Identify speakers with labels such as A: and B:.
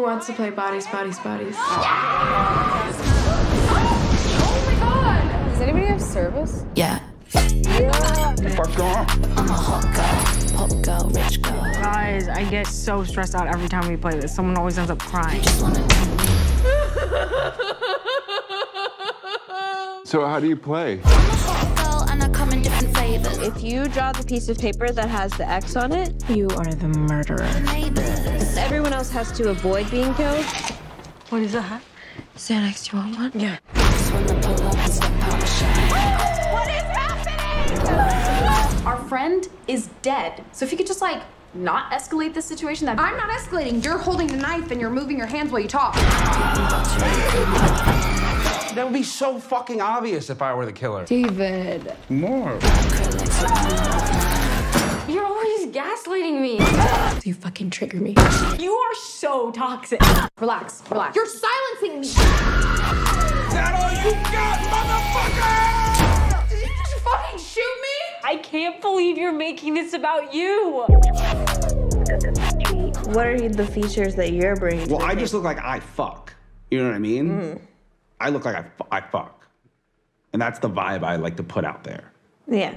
A: wants to play bodies, bodies, bodies?
B: Oh my god!
C: Does anybody have service?
D: Yeah.
E: What's going on?
D: I'm a hot girl, pop girl, rich girl.
F: Guys, I get so stressed out every time we play this. Someone always ends up crying.
D: Just wanna
E: So how do you play?
C: If you draw the piece of paper that has the X on it,
F: You are the murderer.
C: Everyone else has to avoid being killed.
F: What is that?
A: Xanax, do you want one?
F: Yeah.
D: Just wanna pull up and step out the shine.
B: Our friend is dead. So if you could just like not escalate this situation, that I'm not escalating. You're holding the knife and you're moving your hands while you talk.
E: That would be so fucking obvious if I were the killer.
A: David.
E: More.
B: You're always gaslighting me.
A: You fucking trigger me.
B: You are so toxic. Relax, relax. You're silencing me.
E: That all you got, motherfucker!
B: Did you just fucking shoot me?
F: I can't believe you're making this about you.
C: What are the features that you're bringing?
G: Well,
C: the
G: I just look like I fuck. You know what I mean? Mm. I look like I, I fuck. And that's the vibe I like to put out there.
C: yeah.